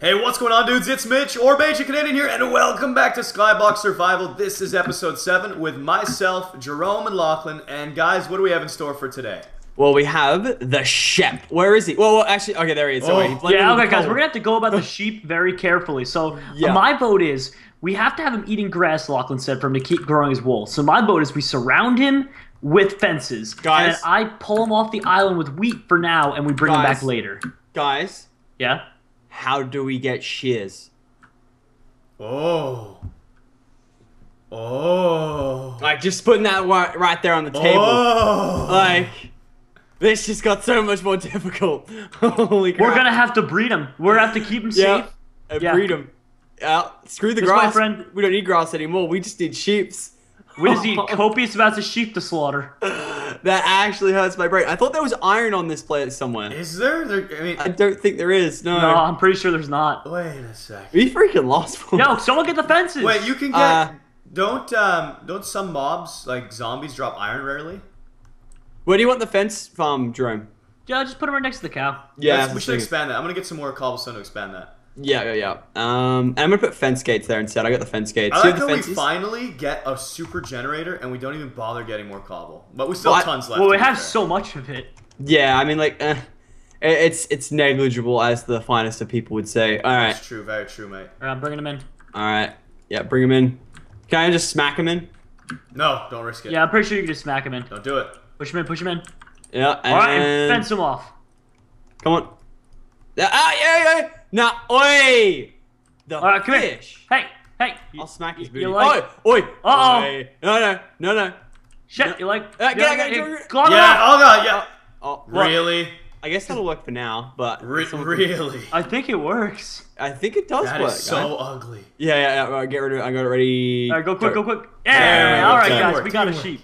Hey, what's going on, dudes? It's Mitch, or Bajan Canadian here, and welcome back to Skyblock Survival. This is episode 7 with myself, Jerome, and Lachlan. And guys, what do we have in store for today? Well, we have the Shep. Where is he? Well, well actually, okay, there he is. Oh. wait, he's Yeah, okay, guys, we're gonna have to go about the sheep very carefully. So uh, Yeah. my vote is we have to have him eating grass. Lachlan said for him to keep growing his wool. So my vote is we surround him with fences, Guys. and I pull him off the island with wheat for now, and we bring him back later. Guys, Yeah. How do we get shears? Oh. Oh. Like, just putting that right, right there on the table. Oh. Like, this just got so much more difficult. Holy crap. We're gonna have to breed them. We're gonna have to keep them yeah, safe. and Yeah. breed 'em. Yeah, screw the This, my grass. friend- We don't need grass anymore. We just need sheeps. We just need copious amounts of sheep to slaughter. That actually hurts my brain. I thought there was iron on this place somewhere. Is there? there I mean, I don't think there is. No. No, I'm pretty sure there's not. wait a sec. We freaking lost. Yo, someone get the fences. Wait, you can get. Uh, don't um don't some mobs like zombies drop iron rarely? Where do you want the fence from, Jerome? Yeah, just put him right next to the cow. Yeah, Let's- we should expand that. I'm gonna get some more cobblestone to expand that. Yeah, yeah, yeah. Um, and I'm gonna put fence gates there instead. I got the fence gates. I Do you like have how the we finally get a super generator and we don't even bother getting more cobble. But we still Well, have I- tons left. Well, we have fair. so much of it. Yeah, I mean, like, eh, it's it's negligible, as the finest of people would say. All right, That's true, very true, mate. All right, I'm bringing him in. all right. Yeah, bring them in. Can I just smack them in? No, don't risk it. Yeah, I'm pretty sure you can just smack them in. Don't do it. Push them in, push them in. Yeah, and All right, and fence them off. come on. Yeah, ah, yeah, yeah. Nah, oi. The All right, come here. fish. Hey, hey. I'll smack his booty. like- oi, oi. Uh-oh. oi. No, no, no, no. Shit, you like? Uh, get out, get out, Glove it Yeah, oh god, yeah. Oh, what? Really? I guess that'll work for now, but Re- really? I think it works. I think it does That work. is so guys. ugly. Yeah, yeah, yeah. Right, get rid of it. I got it ready. All right, go quick, go quick. Yeah, Yeah, all right, teamwork, guys, we got a sheep.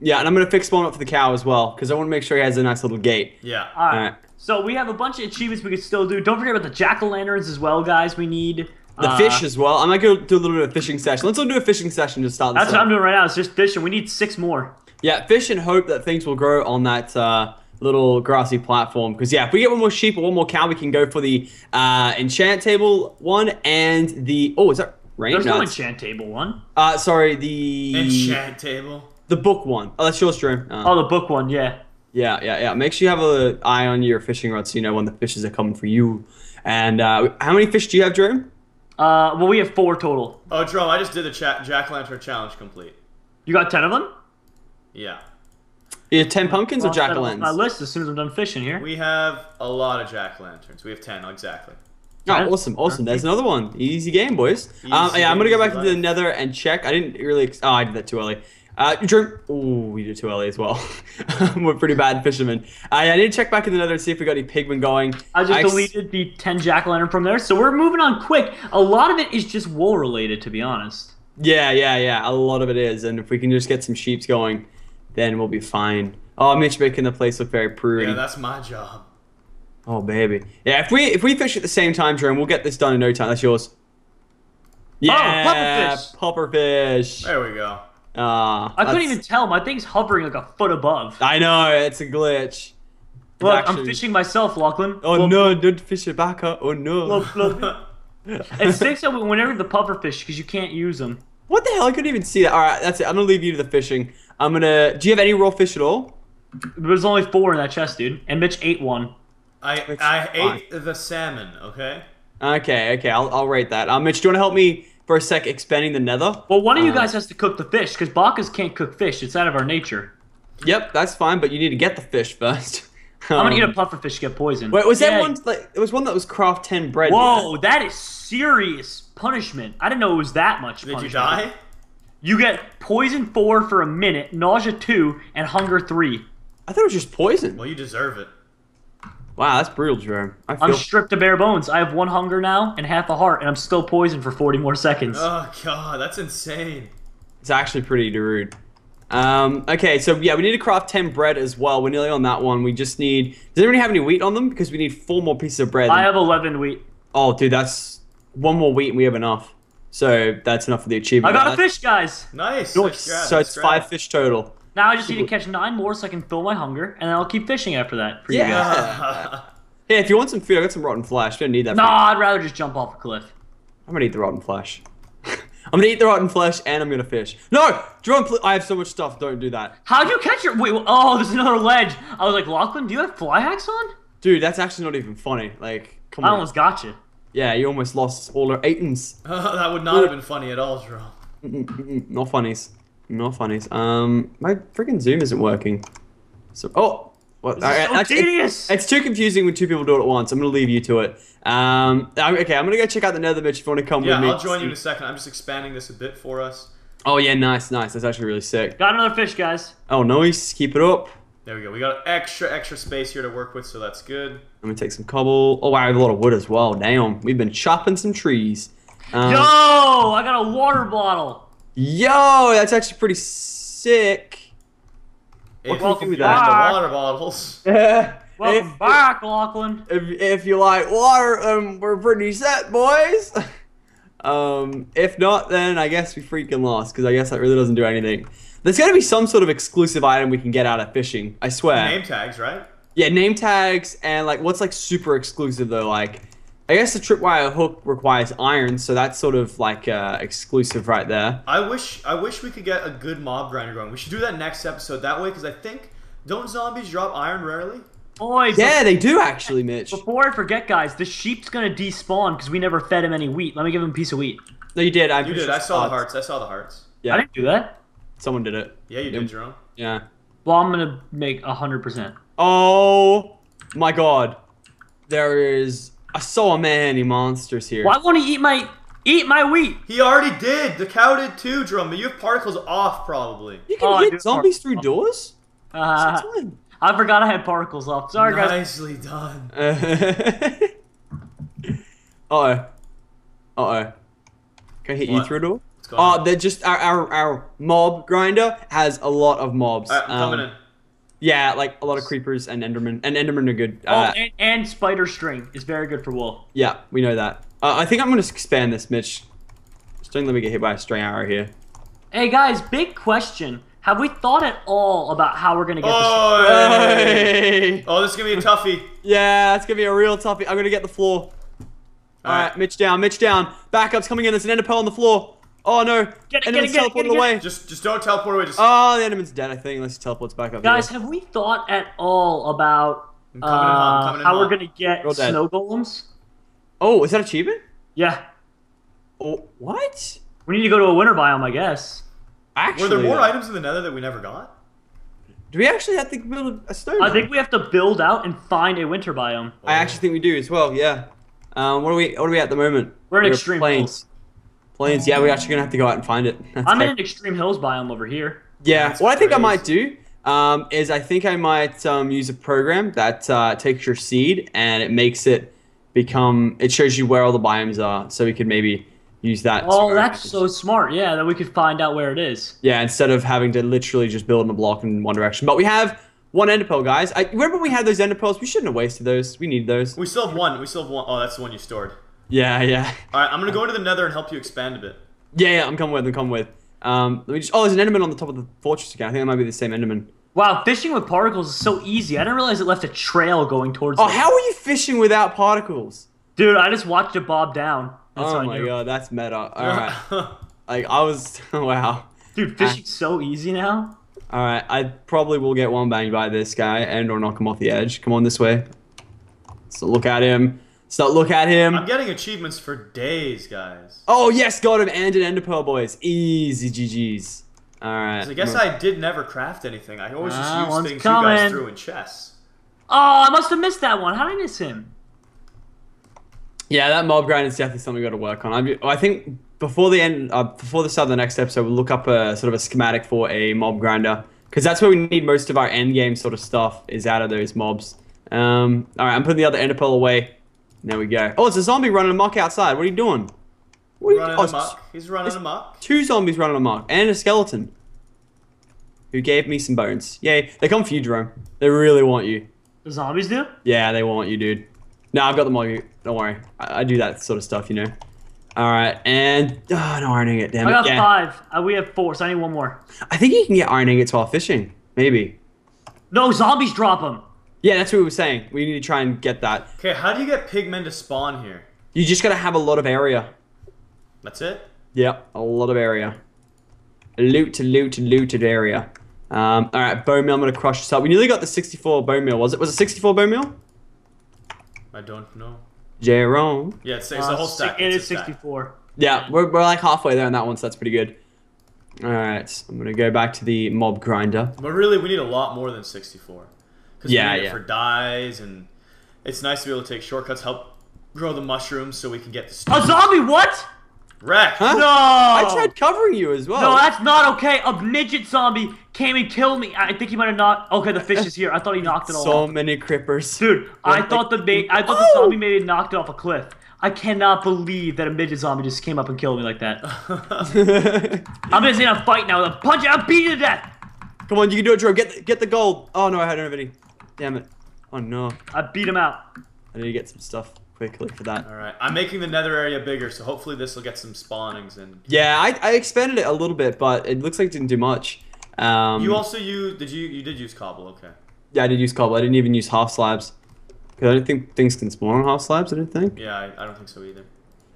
Yeah, and I'm gonna fix one up for the cow as well because I want to make sure he has a nice little gate. Yeah. All right. Alright. So we have a bunch of achievements we can still do. Don't forget about the jack o' lanterns as well, guys. We need The uh, fish as well. I might go do a little bit of fishing session. Let's all do a fishing session to start this. That's what. I'm doing right now. It's just fishing. We need six more. Yeah, fish and hope that things will grow on that uh, little grassy platform. Because yeah, if we get one more sheep or one more cow, we can go for the uh, enchant table one and the oh, is that rain? There's no Nuts. enchant table one. Uh, sorry, the Enchant table. The book one. Oh, that's your stream. Uh, Oh, the book one, yeah. Yeah, yeah, yeah. Make sure you have an eye on your fishing rod so you know when the fishes are coming for you. And uh, how many fish do you have, Drew? Uh, well, we have four total. Oh, Jerome, I just did the cha- jack lantern challenge complete. You got ten of them? Yeah. You have ten pumpkins Well, or jack o' that'll My list as soon as I'm done fishing here. We have a lot of jack lanterns. We have 10, exactly. Oh, awesome, awesome. There's another one. Easy game, boys. um, Easy yeah, I'm gonna go back easy into the nether and check. I didn't really. Ex- oh, I did that too early. Uh, Drew. Ooh, we did it too early as well. We're pretty bad fishermen. Uh, yeah, I need to check back in the nether and see if we got any pigmen going. I just ex- deleted the 10 jack o' lantern from there, so we're moving on quick. A lot of it is just wool related, to be honest. Yeah, yeah, yeah. A lot of it is, and if we can just get some sheeps going, then we'll be fine. Oh, Mitch making the place look very pretty. Yeah, that's my job. Oh baby. Yeah, if we if we fish at the same time, Jerome, we'll get this done in no time. That's yours. Yeah, pufferfish. pufferfish. There we go. Ah, I couldn't even tell. My thing's hovering like a foot above. I know it's a glitch. Look, actually- I'm fishing myself, Lachlan. Oh Look, no! Don't fish it back up. Oh no! Look, look. it sticks out whenever the puffer fish because you can't use them. What the hell? I couldn't even see that. All right, that's it. I'm gonna leave you to the fishing. I'm gonna. Do you have any raw fish at all? There's only four in that chest, dude. And Mitch ate one. I, Which- I fine. ate the salmon, okay? Okay, okay. I'll I'll rate that. Um, Mitch, do you want to help me for a sec expanding the nether? Well, one of you Uh, guys has to cook the fish because Bacchus can't cook fish. It's out of our nature. Yep, that's fine. But you need to get the fish first. I'm gonna eat a Um, puffer fish to get poisoned. Wait, was that one? Like, there was one that was craft ten bread. Whoa, that is serious punishment. I didn't know it was that much. Did you die? You get poison four for a minute, nausea two, and hunger three. I thought it was just poison. Well, you deserve it. Wow, that's brutal, Jerome. I I'm stripped to bare bones. I have one hunger now and half a heart, and I'm still poisoned for 40 more seconds. Oh, God, that's insane. It's actually pretty rude. Um, okay, so yeah, we need to craft 10 bread as well. We're nearly on that one. We just need. Does anybody have any wheat on them? Because we need four more pieces of bread. I have 11 wheat. Oh, dude, that's one more wheat and we have enough. So that's enough for the achievement. I got a fish, guys. Nice. Nice. nice grab, so it's grab. five fish total. Now I just need to catch nine more so I can fill my hunger, and then I'll keep fishing after that for you guys. Yeah. Hey, if you want some food, I got some rotten flesh. Don't need that. No. I'd rather just jump off a cliff. I'm gonna eat the rotten flesh. I'm gonna eat the rotten flesh and I'm gonna fish. No, Jerome, pl- I have so much stuff. Don't do that, How'd you catch your? Wait, oh, there's another ledge. I was like, Lachlan, do you have fly hacks on? dude. That's actually not even funny. Like, come I on. I almost got you. Yeah, you almost lost all our eightens. that would not have been funny at all, Jerome. No funnies. No funnies. Um, my freaking Zoom isn't working. So, oh, what? This is so actually, it- tedious. it's too confusing when two people do it at once. I'm gonna leave you to it. Um, I'm- okay, I'm gonna go check out the Nether Mitch if you want to come Yeah, with me. Yeah, I'll join you in a second. I'm just expanding this a bit for us. Oh yeah, nice, nice. That's actually really sick. Got another fish, guys. Oh, nice. Keep it up. There we go. We got extra, extra space here to work with, so that's good. I'm gonna take some cobble. Oh wow, I have a lot of wood as well. Damn, we've been chopping some trees. Um, Yo, I got a water bottle. Yo, that's actually pretty sick. If, can we do with that? the water bottles. Welcome if, back, Lachlan. if, if you like water, um, we're pretty set, boys. um, if not, then I guess we freaking lost because I guess that really doesn't do anything. There's got to be some sort of exclusive item we can get out of fishing. I swear. Name tags, right? Yeah, name tags and like what's like super exclusive though. Like, I guess the tripwire hook requires iron, so that's sort of like uh, exclusive right there. I wish I wish we could get a good mob grinder going. We should do that next episode that way because I think don't zombies drop iron rarely? Boys, Yeah, they do actually, Mitch. before I forget, guys, the sheep's gonna despawn because we never fed him any wheat. Let me give him a piece of wheat. No, you did. I'm You did. I saw the hearts. I saw the hearts. Yeah, I didn't do that. someone did it. Yeah, you did, Jerome. Yeah. Well, I'm gonna make hundred percent. Oh my god, there is I saw a many monsters here. Why won't he eat my eat my wheat? He already did. The cow did too, Jerome. But you have particles off probably. You can Oh, hit zombies through doors. Uh, I forgot I had particles off. Sorry, guys. Nicely done. uh oh. Uh oh. Can I hit you through a door? What's going on? Oh, they're just our, our our mob grinder has a lot of mobs. Alright, I'm coming Um, in. Yeah, like a lot of creepers and endermen, and endermen are good. Oh, Uh, and, and spider string is very good for wool. yeah, we know that. Uh, I think I'm gonna expand this, Mitch. Just don't let me get hit by a string arrow here. Hey guys, big question. Have we thought at all about how we're gonna get Oh, Hey! oh, this is gonna be a toughie. Yeah, it's gonna be a real toughie. I'm gonna get the floor. All right, Mitch down, Mitch down. Backup's coming in. There's an enderpearl on the floor. Oh no! Get it, get it, Enderman's get it, get it, get it. away. Just, just don't teleport away. Just Oh, the Enderman's dead. I think unless he teleports back up. Guys, here. have we thought at all about I'm hot, uh, coming in how we're gonna get Roll dead. snow golems? Oh, is that achievement? Yeah, Oh, what? we need to go to a winter biome, I guess. Actually, Were there more uh, items in the Nether that we never got? Do we actually have to build a stone? I think we have to build out and find a winter biome. I actually think we do as well. Yeah. Um, what are we? What are we at the moment? We're in extreme plains. Plains. Yeah, we're actually gonna have to go out and find it. That's I'm in an extreme hills biome over here. Yeah, That's what I think I might do um, is I think I might um, use a program that uh, takes your seed and it makes it become. It shows you where all the biomes are, so we could maybe use that. Oh, to- that's so smart. Yeah, that we could find out where it is. Yeah, instead of having to literally just build in a block in one direction. But we have one ender pearl, guys. I remember we had those ender pearls. We shouldn't have wasted those. We need those. We still have one. We still have one. Oh, that's the one you stored. Yeah, yeah, All right, I'm gonna go into the Nether and help you expand a bit. yeah. yeah I'm coming with. I'm coming with. Um, let me just. Oh, there's an enderman on the top of the fortress again. I think that might be the same enderman. Wow, fishing with particles is so easy. I didn't realize it left a trail going towards. Oh, them. how are you fishing without particles? Dude, I just watched it bob down. That's oh my knew. god, that's meta. All right, like I was. wow. Dude, fishing's so easy now. All right, I probably will get one banged by this guy and or knock him off the edge. Come on this way. So look at him. So look at him. I'm getting achievements for days, guys. Oh yes, got him and an ender pearl, boys. Easy GG's. All right. 'Cause I guess I did never craft anything. I always Ah, just use one's things you guys threw in chests. Oh, I must have missed that one. How did I miss him? Yeah, that mob grind is definitely something we got to work on. I'm, I think before the end, uh, before the start of the next episode, we'll look up a sort of a schematic for a mob grinder because that's where we need most of our end game sort of stuff is out of those mobs. Um, all right, I'm putting the other ender pearl away. There we go. Oh, it's a zombie running amok outside. What are you doing? What are you Running oh, amok. He's running amok. Two zombies running amok and a skeleton who gave me some bones. Yay! They come for you, Jerome. They really want you. The zombies do? Yeah, they want you, dude. No, I've got them all. you- Don't worry. I, I do that sort of stuff, you know. All right, and oh, no iron ingot. Damn I it. got yeah. five. Uh, we have four, so I need one more. I think you can get iron ingots while fishing. Maybe. No, zombies drop them. Yeah, that's what we were saying. We need to try and get that. Okay, how do you get pigmen to spawn here? You just gotta have a lot of area. That's it? Yep, a lot of area. Loot, to loot, looted area. Um, all right, bone meal. I'm gonna crush this up. We nearly got the 64 bone meal. Was it? Was it 64 bone meal? I don't know. Jerome. Yeah, it's, it's Uh, a whole si- stack. It's is stack. 64. Yeah, we're, we're like halfway there on that one, so that's pretty good. All right, I'm gonna go back to the mob grinder. But really, we need a lot more than 64. Because Yeah, we need it yeah. for dyes, and it's nice to be able to take shortcuts, help grow the mushrooms so we can get the A zombie? What? Wreck! Huh? No. I tried covering you as well. No, that's not okay. A midget zombie came and killed me. I think he might have knocked. Okay, the fish is here. I thought he knocked it off. so off. many creepers. Dude, I Like- thought the ma- I thought Oh! the zombie maybe knocked it off a cliff. I cannot believe that a midget zombie just came up and killed me like that. I'm just in a fight now. with a punch. I'll beat you to death. Come on, you can do it, Drew. Get the, get the gold. Oh no, I don't have any. Damn it. Oh no, I beat him out. I need to get some stuff quickly for that. Alright, I'm making the nether area bigger, so hopefully this will get some spawnings. And Yeah, I, I expanded it a little bit, but it looks like it didn't do much. Um, You also use, did you, you did use cobble, okay. yeah, I did use cobble. I didn't even use half slabs. Because I don't think things can spawn on half slabs, I don't think. Yeah, I, I don't think so either.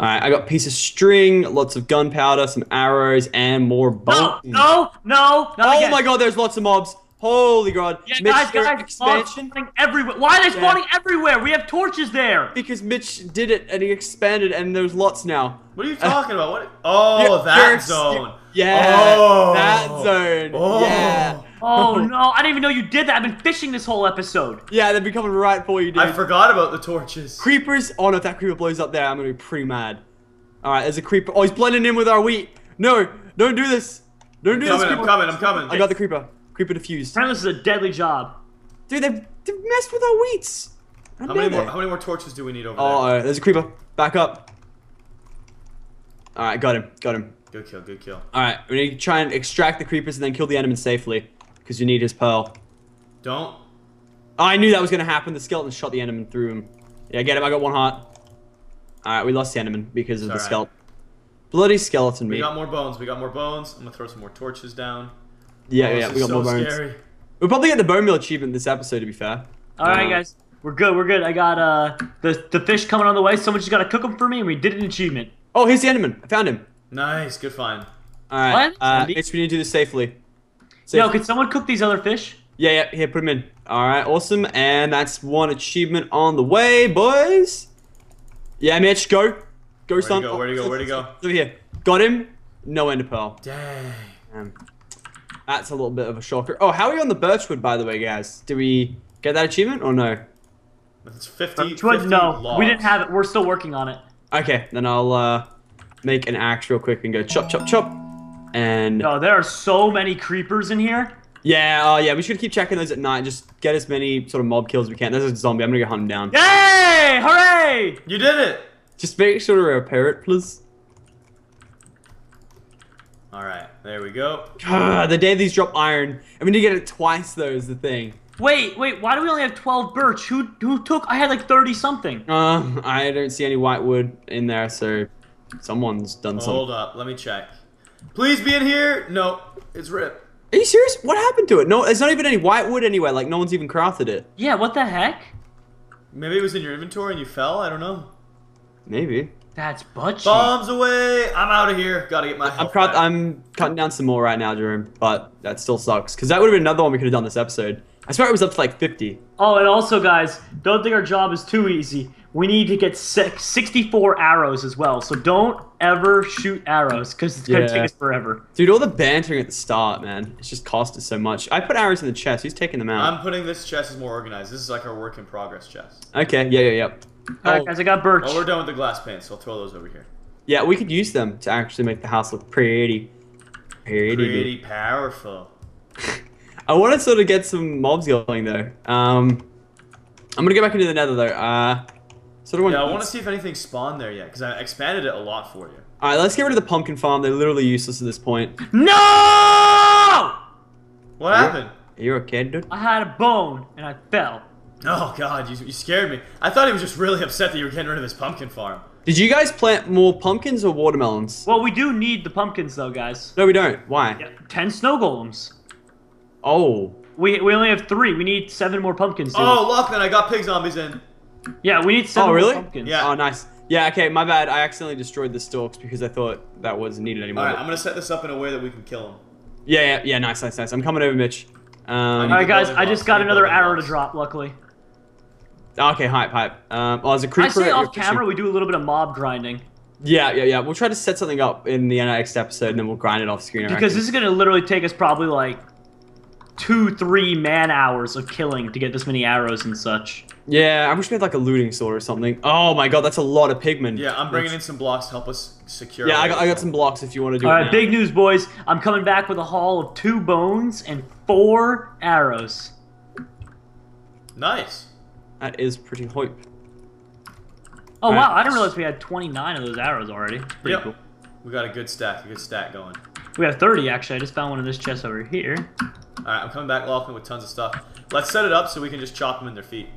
Alright, I got a piece of string, lots of gunpowder, some arrows, and more No, bones. no, no, not Oh again. my god, there's lots of mobs. Holy god. Yeah, Mitch, guys, guys, expansion. spawning everywhere. Why are they Yeah. spawning everywhere? We have torches there. Because Mitch did it and he expanded and there's lots now. What are you talking about? What? Oh, You're- that zone. Yeah, Oh. that zone. Oh. Yeah. Oh no, I didn't even know you did that. I've been fishing this whole episode. Yeah, they'd be coming right for you, dude. I forgot about the torches. Creepers. Oh no, if that creeper blows up there, I'm gonna be pretty mad. Alright, there's a creeper. Oh, he's blending in with our wheat. No, don't do this. Don't do this, Coming, I'm coming, I'm coming. I got the creeper. Creeper defused. Apparently, this is a deadly job. Dude, they've, they've messed with our wheats. How, How many more? How many more torches do we need over Oh, there? uh, there's a creeper. Back up. Alright, got him. Got him. Good kill, good kill. Alright, we need to try and extract the creepers and then kill the enemy safely. Because you need his pearl. Don't. Oh, I knew that was going to happen. The skeleton shot the enemy through him. Yeah, get him. I got one heart. Alright, we lost the enemy because of It's the alright. skeleton. Bloody skeleton We meat. got more bones. We got more bones. I'm gonna throw some more torches down. Yeah, Oh, yeah, we is got more so bones. Scary. We'll probably get the bone meal achievement this episode, to be fair. All right, Uh, guys, we're good. We're good. I got uh the the fish coming on the way. Someone just got to cook them for me, and we did an achievement. Oh, here's the enderman. I found him. Nice, good find. Alright, What? uh, Andy? Mitch, we need to do this safely. Safe- Yo, could someone cook these other fish? Yeah, yeah, here, put him in. Alright, awesome. And that's one achievement on the way, boys. Yeah, Mitch, go. Go, Where'd son. he go? Where'd he go? Where'd he go? Over here. Got him. No ender pearl. Dang. Um, that's a little bit of a shocker. Oh, how are we on the birchwood, by the way, guys? Do we get that achievement or no? It's 50, 50 No, logs. we didn't have it. We're still working on it. Okay, then I'll uh, make an axe real quick and go chop, chop, chop. And No, there are so many creepers in here. yeah, oh yeah, we should keep checking those at night. Just get as many sort of mob kills as we can. There's a zombie. I'm gonna go hunt him down. Yay! Hooray! You did it! Just make sure to repair it, please. Alright, there we go. God, the day these drop iron, I mean, you get it twice. Though is the thing. Wait, wait. Why do we only have twelve birch? Who who took? I had like thirty something. Uh, I don't see any white wood in there, so someone's done something. Hold up, let me check. Please be in here! No, it's Rip. Are you serious? What happened to it? No, there's not even any white wood anywhere. Like no one's even crafted it. Yeah. What the heck? Maybe it was in your inventory and you fell? I don't know. Maybe. That's butt. Bombs away! I'm out of here. Gotta get my I'm health. I'm cutting down some more right now, Jerome, but that still sucks because that would have been another one we could have done this episode. I swear it was up to like 50. Oh, and also, guys, don't think our job is too easy. We need to get six, 64 arrows as well. So don't ever shoot arrows because it's gonna Yeah. take us forever. Dude, all the bantering at the start, man, it's just cost us so much. I put arrows in the chest. Who's taking them out? I'm putting this chest as more organized. This is like our work in progress chest. okay, yeah, yeah, yeah. All right, Oh, guys, I got birch. Oh, we're done with the glass panes, so I'll throw those over here. yeah, we could use them to actually make the house look pretty. Pretty. Pretty powerful. I want to sort of get some mobs going though. Um, I'm gonna go back into the nether though. Uh, sort of want. Yeah, I want to see if anything spawned there yet, because I expanded it a lot for you. All right, let's get rid of the pumpkin farm. They're literally useless at this point. no! What happened? Are you okay, dude? I had a bone and I fell. Oh god, you, you scared me. I thought he was just really upset that you were getting rid of his pumpkin farm. Did you guys plant more pumpkins or watermelons? Well, we do need the pumpkins though, guys. No, we don't. Why? Yeah, ten snow golems. Oh, We, we only have three. We need seven more pumpkins. Dude. Oh, Lachlan, I got pig zombies in. Yeah, we need seven Oh, really? more pumpkins. Yeah. Oh, nice. Yeah, okay, my bad. I accidentally destroyed the stalks because I thought that wasn't needed anymore. All right, I'm gonna set this up in a way that we can kill them. yeah, yeah, yeah, nice, nice, nice. I'm coming over, Mitch. Um, All right, guys. I just got another arrow to drop. Luckily, okay, hype, hype. Um, oh, there's a creeper. I say off camera we do a little bit of mob grinding Yeah, yeah, yeah. We'll try to set something up in the next episode, and then we'll grind it off screen. Because this is gonna literally take us probably like two, three man hours of killing to get this many arrows and such. Yeah, I wish we had like a looting sword or something. Oh my god, that's a lot of pigmen. Yeah, I'm bringing in some blocks to help us secure. Yeah, I got, I got some blocks if you want to do All it. right, now. big news, boys! I'm coming back with a haul of two bones and four arrows. Nice. That is pretty hype. Oh All wow! right. I didn't realize we had 29 of those arrows already. Pretty Yep. cool. We got a good stack, a good stack going. We have 30 actually. I just found one in this chest over here. All right, I'm coming back, Lachlan, with tons of stuff. Let's set it up so we can just chop them in their feet.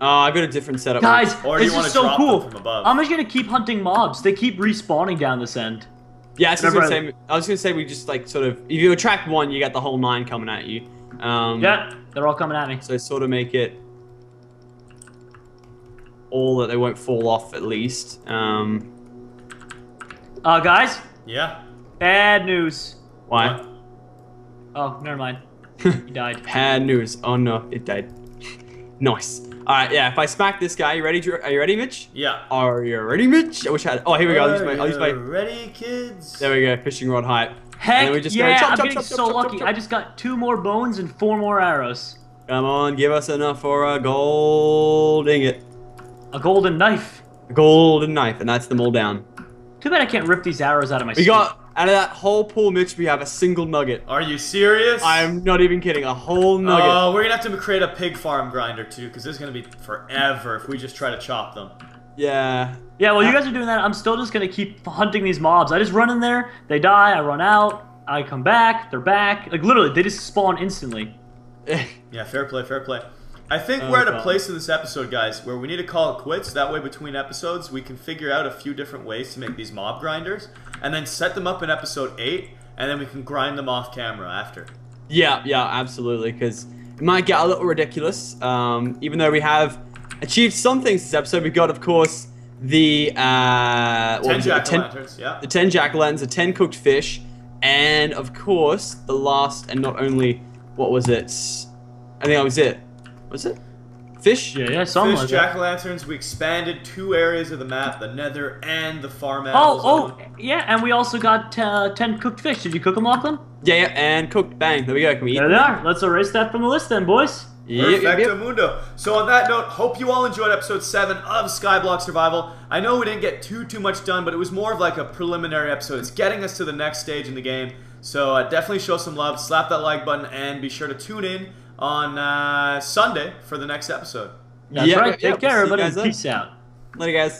Oh, I got a different setup. Guys, Or do you this is so drop cool. from above? I'm just gonna keep hunting mobs. They keep respawning down this end. Yeah, I was, gonna say, I was gonna say we just like sort of if you attract one, you got the whole nine coming at you. Um, Yeah, they're all coming at me. So sort of make it all that they won't fall off at least. Um, Uh, guys, Yeah. bad news. why? What? Oh, never mind. He died. Bad news. Oh no, it died. nice. All right, yeah. If I smack this guy, you ready? Are you ready, Mitch? Yeah. Are you ready, Mitch? I wish I had. Oh, here we go. I'll use my. I'll use my. ready, kids? There we go. Fishing rod hype. Heck And then we just go yeah! chop, I'm chop, getting chop, so chop, chop, lucky. chop. I just got two more bones and four more arrows. Come on, give us enough for a gold ingot, A golden knife. a golden knife, and that's them all down. Too bad I can't rip these arrows out of my. We skin. got out of that whole pool, Mitch. We have a single nugget. Are you serious? I'm not even kidding. A whole nugget. Oh, we're gonna have to create a pig farm grinder too, because this is gonna be forever if we just try to chop them. yeah. Yeah, well, you guys are doing that. I'm still just gonna keep hunting these mobs. I just run in there, they die, I run out, I come back, they're back. Like literally, they just spawn instantly. Yeah, fair play, fair play. I think Oh, we're at a place in this episode, guys, where we need to call it quits. That way, between episodes, we can figure out a few different ways to make these mob grinders, and then set them up in episode eight, and then we can grind them off camera after. Yeah, yeah, absolutely. Because it might get a little ridiculous. Um, even though we have achieved some things this episode, we got, of course, the uh, Ten jack o' lanterns, yeah. the 10 jack o' lanterns, the 10 cooked fish, and of course, the last and not only, what was it? I think that was it. Was it? Fish? Yeah, yeah, something Fish like jack o' lanterns. We expanded two areas of the map: the Nether and the farm Oh, animal oh, zone. yeah, and we also got uh, 10 cooked fish. Did you cook them, Lachlan? Yeah, yeah, and cooked. Bang. There we go. Can we eat? There they are. Let's erase that from the list then, boys. Yep, yep, yep. mundo. So on that note, hope you all enjoyed episode seven of Skyblock Survival. I know we didn't get too too much done, but it was more of like a preliminary episode. It's getting us to the next stage in the game. So uh, definitely show some love, slap that like button, and be sure to tune in on uh, Sunday for the next episode. That's Yep, right. Take yep. care, See you everybody. Peace out. Later, guys.